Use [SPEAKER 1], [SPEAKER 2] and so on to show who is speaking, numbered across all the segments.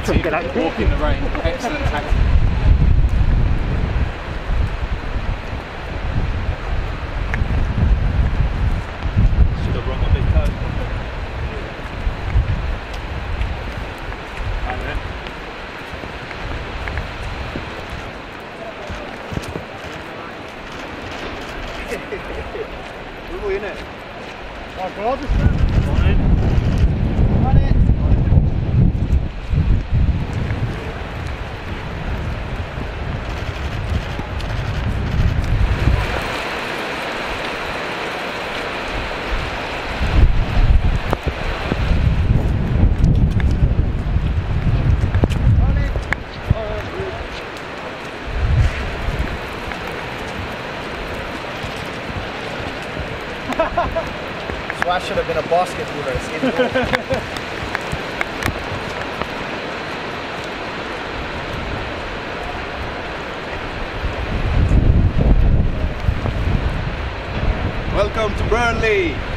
[SPEAKER 1] creative, walk in the rain. Excellent tactic. Welcome to Burnley!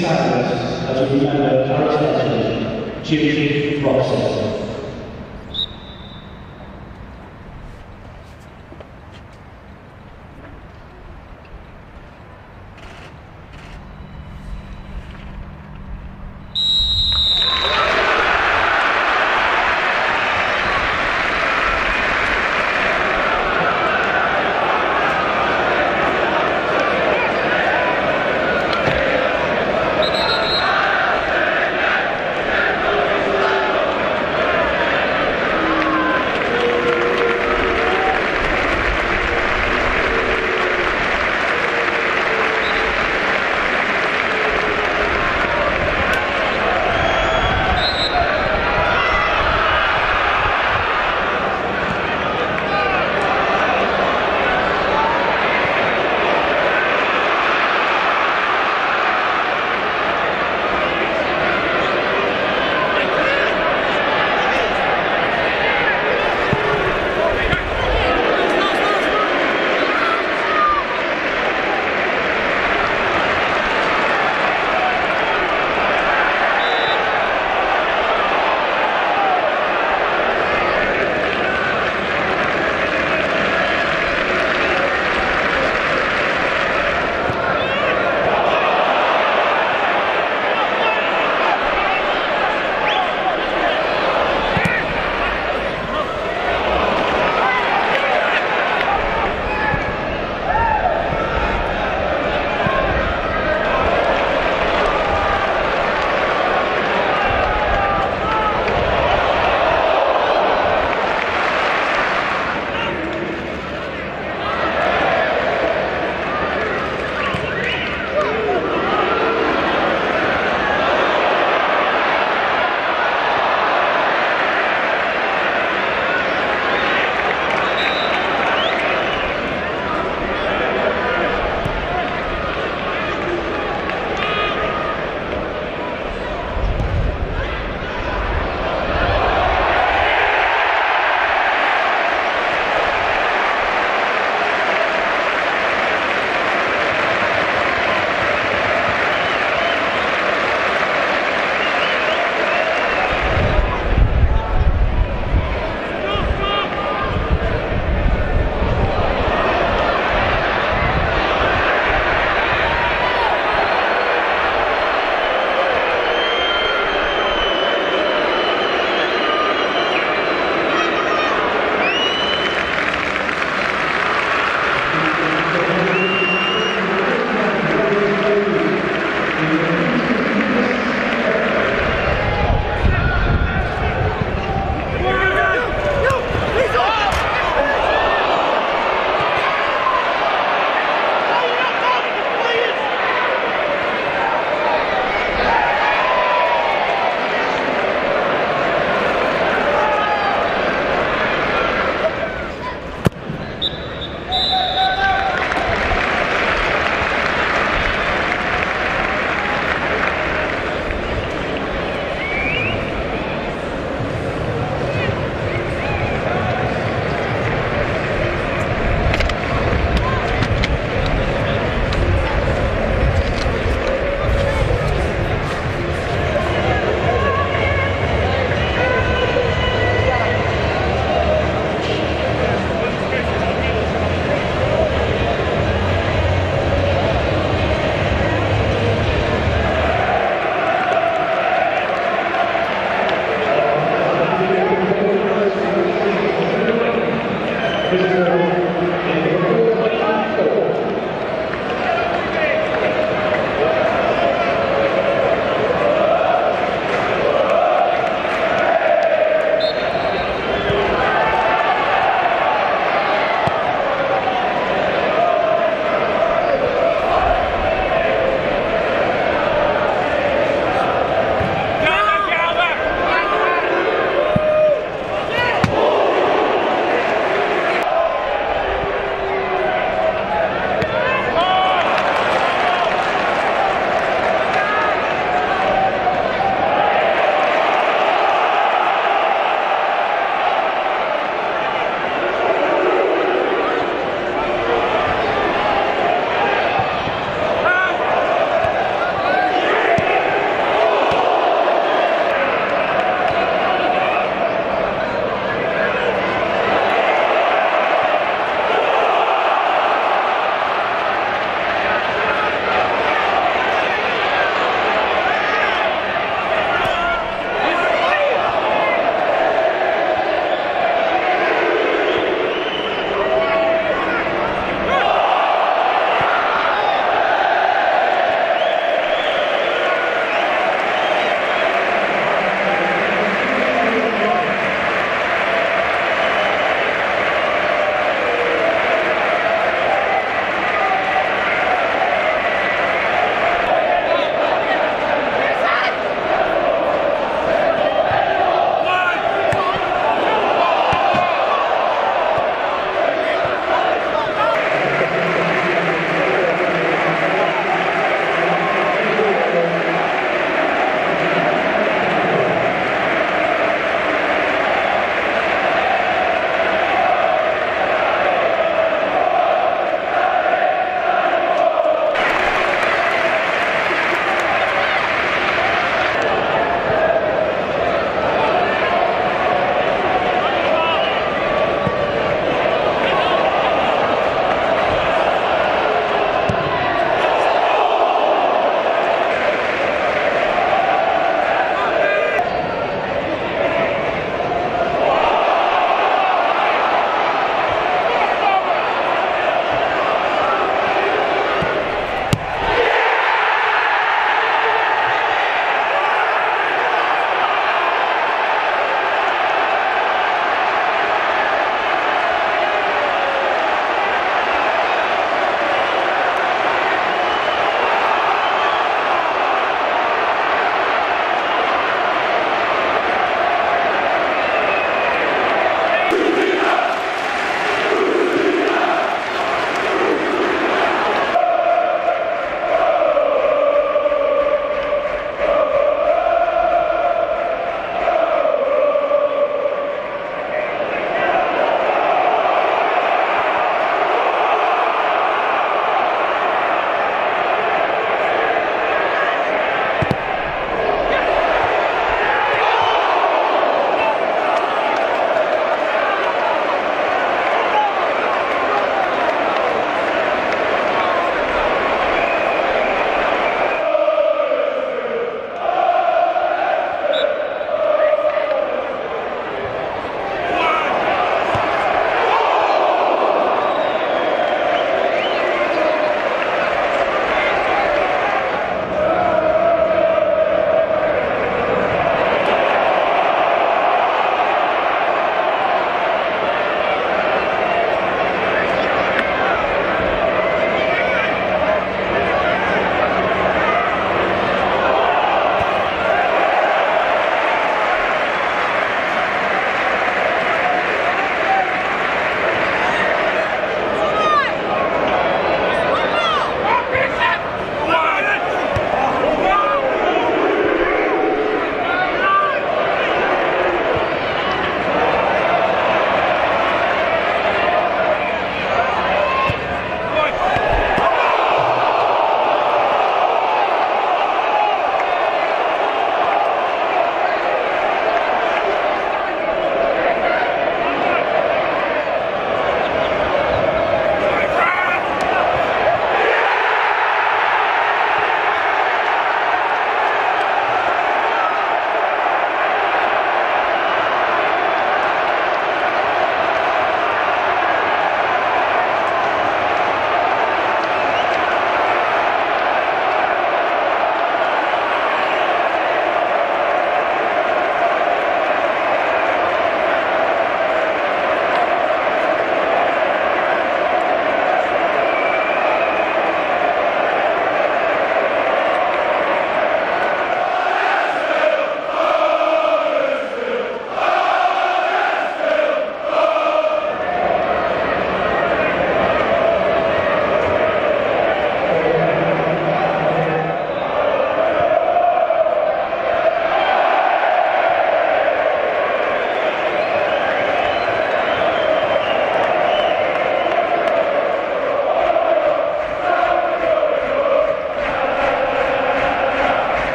[SPEAKER 2] Travis as we remember Aristotle's Jewish process.